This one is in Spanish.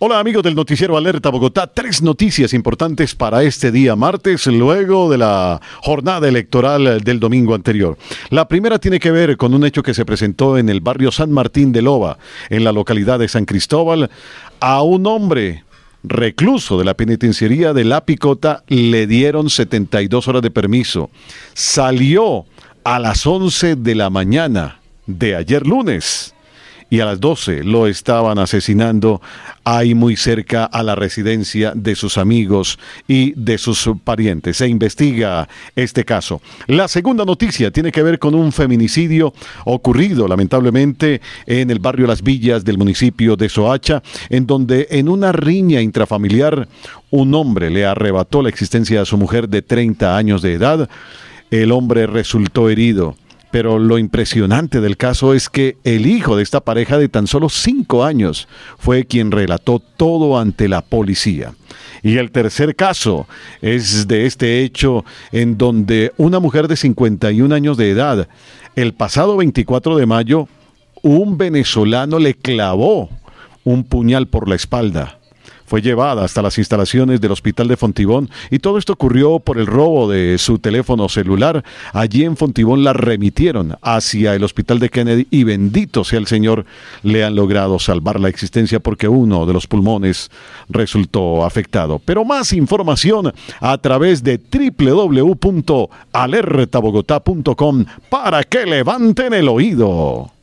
Hola amigos del noticiero Alerta Bogotá, tres noticias importantes para este día martes, luego de la jornada electoral del domingo anterior. La primera tiene que ver con un hecho que se presentó en el barrio San Martín de Loba, en la localidad de San Cristóbal, a un hombre recluso de la penitenciaría de La Picota le dieron 72 horas de permiso. Salió a las 11 de la mañana de ayer lunes y a las 12 lo estaban asesinando ahí muy cerca a la residencia de sus amigos y de sus parientes. Se investiga este caso. La segunda noticia tiene que ver con un feminicidio ocurrido lamentablemente en el barrio Las Villas del municipio de Soacha, en donde en una riña intrafamiliar un hombre le arrebató la existencia a su mujer de 30 años de edad. El hombre resultó herido. Pero lo impresionante del caso es que el hijo de esta pareja de tan solo cinco años fue quien relató todo ante la policía. Y el tercer caso es de este hecho en donde una mujer de 51 años de edad, el pasado 24 de mayo, un venezolano le clavó un puñal por la espalda fue llevada hasta las instalaciones del hospital de Fontibón y todo esto ocurrió por el robo de su teléfono celular. Allí en Fontibón la remitieron hacia el hospital de Kennedy y bendito sea el Señor, le han logrado salvar la existencia porque uno de los pulmones resultó afectado. Pero más información a través de www.alertabogotá.com para que levanten el oído.